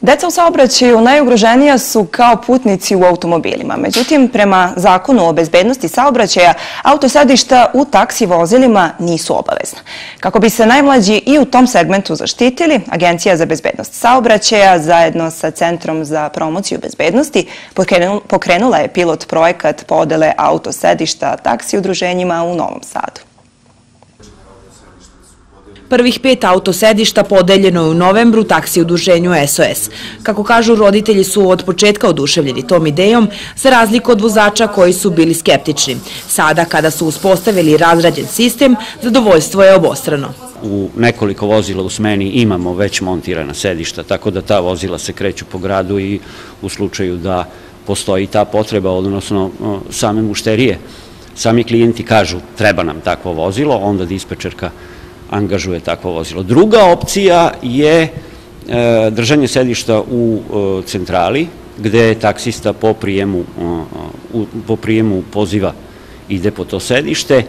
Deca u saobraćaju najugroženija su kao putnici u automobilima. Međutim, prema zakonu o bezbednosti saobraćaja, autosedišta u taksi vozilima nisu obavezna. Kako bi se najmlađi i u tom segmentu zaštitili, Agencija za bezbednost saobraćaja zajedno sa Centrom za promociju bezbednosti pokrenula je pilot projekat podele autosedišta taksi udruženjima u Novom Sadu. Prvih pet autosedišta podeljeno je u novembru taksi udruženju SOS. Kako kažu, roditelji su od početka oduševljeni tom idejom, za razliku od vozača koji su bili skeptični. Sada, kada su uspostavili razrađen sistem, zadovoljstvo je obostrano. U nekoliko vozila u smeni imamo već montirana sedišta, tako da ta vozila se kreću po gradu i u slučaju da postoji ta potreba, odnosno same mušterije, sami klijenti kažu treba nam takvo vozilo, onda dispečerka angažuje takvo vozilo. Druga opcija je e, držanje sedišta u e, centrali, gde taksista po prijemu, po prijemu poziva ide po to sedište.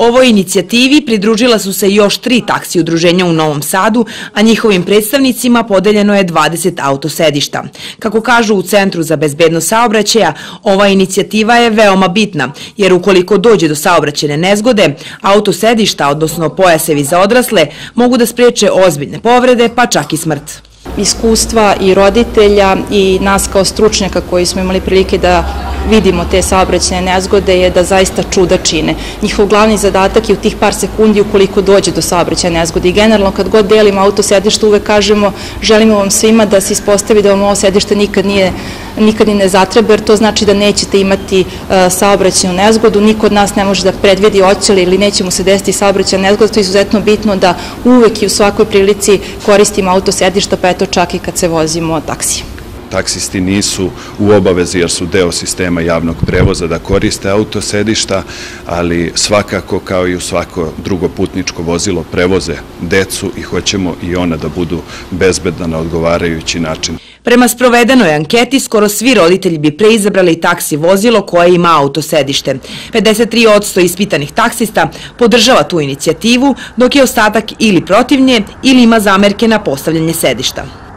Ovoj inicijativi pridružila su se još tri taksi udruženja u Novom Sadu, a njihovim predstavnicima podeljeno je 20 autosedišta. Kako kažu u Centru za bezbednost saobraćaja, ova inicijativa je veoma bitna, jer ukoliko dođe do saobraćene nezgode, autosedišta, odnosno pojasevi za odrasle, mogu da spreče ozbiljne povrede, pa čak i smrt iskustva i roditelja i nas kao stručnjaka koji smo imali prilike da vidimo te saobraćene nezgode je da zaista čuda čine. Njihov glavni zadatak je u tih par sekundi ukoliko dođe do saobraćene nezgode. I generalno kad god delimo auto sedište uvek kažemo želimo vam svima da se ispostavi da vam ovo sedište nikad nije nikad ni ne zatreba jer to znači da nećete imati e, saobraćenu nezgodu, niko od nas ne može da predvidi oće ili neće mu se desiti saobraćena nezgoda, to je izuzetno bitno da uvek i u svakoj prilici koristimo auto sedišta pa eto čak i kad se vozimo taksijem taksisti nisu u obavezi jer su deo sistema javnog prevoza da koriste autosedišta, ali svakako kao i u svako drugo putničko vozilo prevoze decu i hoćemo i ona da budu bezbedna na odgovarajući način. Prema sprovedenoj anketi, skoro svi roditelji bi preizabrali taksi vozilo koje ima autosedište. 53% ispitanih taksista podržava tu inicijativu, dok je ostatak ili protiv nje ili ima zamerke na postavljanje sedišta.